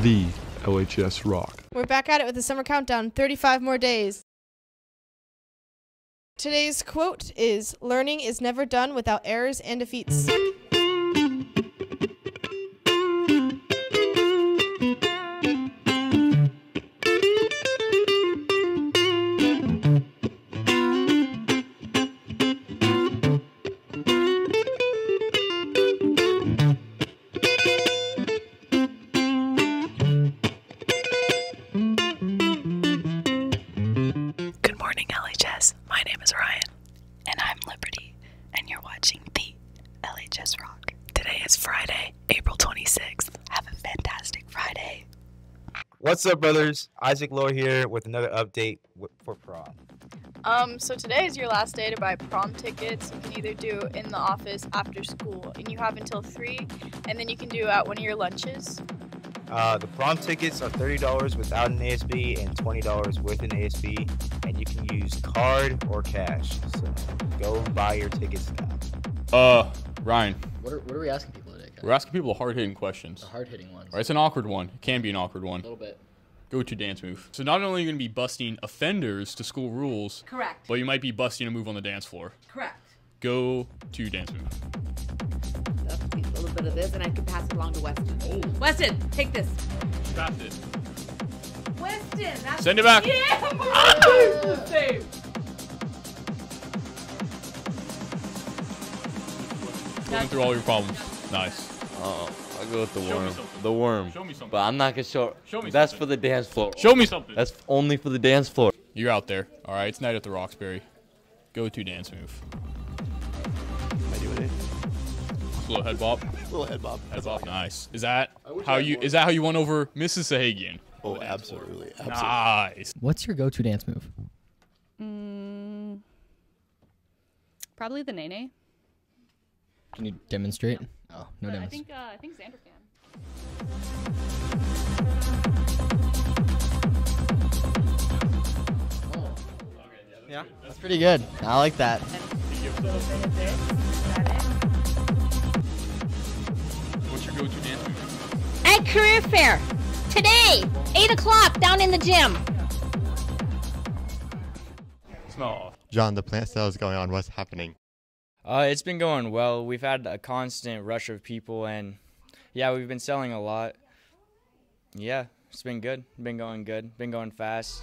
the LHS Rock. We're back at it with the summer countdown 35 more days. Today's quote is Learning is never done without errors and defeats. Liberty. And you're watching the LHS Rock. Today is Friday, April 26th. Have a fantastic Friday. What's up, brothers? Isaac Lohr here with another update for prom. Um, so today is your last day to buy prom tickets. You can either do in the office after school, and you have until three, and then you can do at one of your lunches. Uh, the prom tickets are $30 without an ASB and $20 with an ASB, and you can use card or cash. So go buy your tickets now. Uh, Ryan, What are, what are we asking people today? Guys? We're asking people hard hitting questions. The hard hitting ones. All right, it's an awkward one. It can be an awkward one. A little bit. Go to dance move. So not only are you going to be busting offenders to school rules, Correct. but you might be busting a move on the dance floor. Correct. Go to dance move. A of this, and I can pass it along to Weston. Oh. Weston, take this. Pass it. Weston, that's Send it back. Yeah, Save. Going through all your problems. Nice. Uh, I'll go with the Show worm. The worm. Show me something. But I'm not gonna show. Show me That's something. for the dance floor. Show me something. That's only for the dance floor. You're out there. All right, it's night at the Roxbury. Go to dance move. Little head bop. Little head bob. Head bop. Nice. Is that how you? Is that how you won over Mrs. Sahagian? Oh, absolutely. Absolutely. Nice. What's your go-to dance move? Mm, probably the Nae Nae. Can you demonstrate? Oh, no But I think uh, I think Xander can. Yeah, that's pretty good. I like that. What's your go-to dance move? At career fair today, eight o'clock down in the gym. Smell off. John, the plant sale is going on. What's happening? Uh, it's been going well. We've had a constant rush of people, and yeah, we've been selling a lot. Yeah, it's been good. Been going good. Been going fast.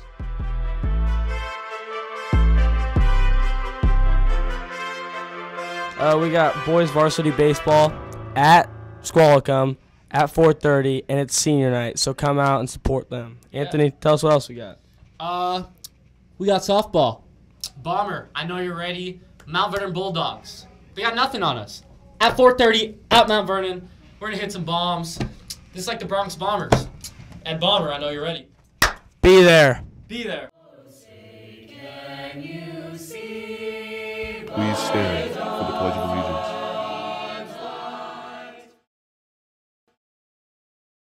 Uh, we got boys varsity baseball at Squalicum at 4:30, and it's senior night. So come out and support them. Anthony, tell us what else we got. Uh, we got softball. Bomber, I know you're ready. Mount Vernon Bulldogs. They got nothing on us. At 4:30 at Mount Vernon, we're gonna hit some bombs, just like the Bronx Bombers. And Bomber, I know you're ready. Be there. Be there. Please stand for the Pledge of Allegiance.